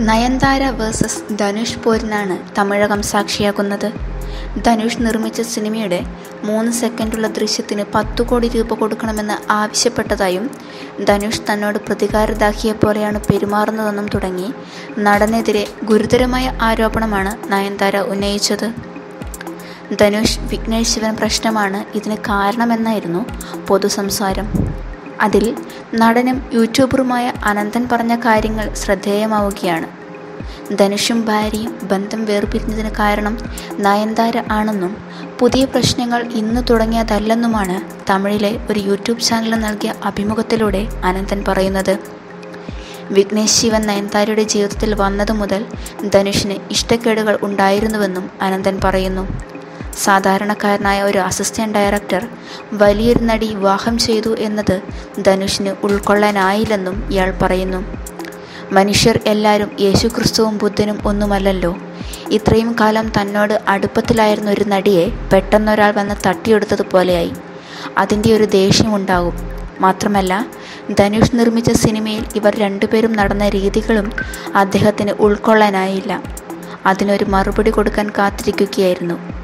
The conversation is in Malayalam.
നയൻതാര വേഴ്സസ് ധനുഷ് പോരിനാണ് തമിഴകം സാക്ഷിയാക്കുന്നത് ധനുഷ് നിർമ്മിച്ച സിനിമയുടെ മൂന്ന് സെക്കൻഡുള്ള ദൃശ്യത്തിന് പത്തു കോടി രൂപ കൊടുക്കണമെന്ന് ആവശ്യപ്പെട്ടതായും ധനുഷ് തന്നോട് പ്രതികാരദാഹിയെപ്പോലെയാണ് പെരുമാറുന്നതെന്നും തുടങ്ങി. നടനെതിരെ ഗുരുതരമായ ആരോപണമാണ് നയൻതാര ഉന്നയിച്ചത്. ധനുഷ് വിഘ്നേഷ് ശിവൻ പ്രശ്നമാണ് ഇതിന് കാരണമെന്നായിരുന്നു പൊതുസംസാരം. അതിൽ നടനും യൂട്യൂബറുമായ അനന്തൻ പറഞ്ഞ കാര്യങ്ങൾ ശ്രദ്ധേയമാവുകയാണ്. ധനുഷും ഭാര്യയും ബന്ധം വേർപിരിഞ്ഞതിന് കാരണം നയൻതാര ആണെന്നും പുതിയ പ്രശ്നങ്ങൾ ഇന്ന് തുടങ്ങിയതല്ലെന്നുമാണ് തമിഴിലെ ഒരു യൂട്യൂബ് ചാനൽ നൽകിയ അഭിമുഖത്തിലൂടെ അനന്തൻ പറയുന്നത്. വിഘ്നേഷ് ശിവൻ നയൻതാരയുടെ ജീവിതത്തിൽ വന്നതു മുതൽ ധനുഷിന് ഇഷ്ടക്കേടുകൾ ഉണ്ടായിരുന്നുവെന്നും അനന്തൻ പറയുന്നു. സാധാരണക്കാരനായ ഒരു അസിസ്റ്റന്റ് ഡയറക്ടർ വലിയൊരു നടി വിവാഹം ചെയ്തു എന്നത് ധനുഷിന് ഉൾക്കൊള്ളാനായില്ലെന്നും ഇയാൾ പറയുന്നു. മനുഷ്യർ എല്ലാവരും യേശുക്രിസ്തുവും ബുദ്ധനും ഒന്നുമല്ലല്ലോ. ഇത്രയും കാലം തന്നോട് അടുപ്പത്തിലായിരുന്ന ഒരു നടിയെ പെട്ടെന്നൊരാൾ വന്ന് തട്ടിയെടുത്തതുപോലെയായി. അതിന്റെ ഒരു ദേഷ്യമുണ്ടാകും. മാത്രമല്ല ധനുഷ് നിർമ്മിച്ച സിനിമയിൽ ഇവർ രണ്ടുപേരും നടന്ന രീതികളും അദ്ദേഹത്തിന് ഉൾക്കൊള്ളാനായില്ല. അതിനൊരു മറുപടി കൊടുക്കാൻ കാത്തിരിക്കുകയായിരുന്നു.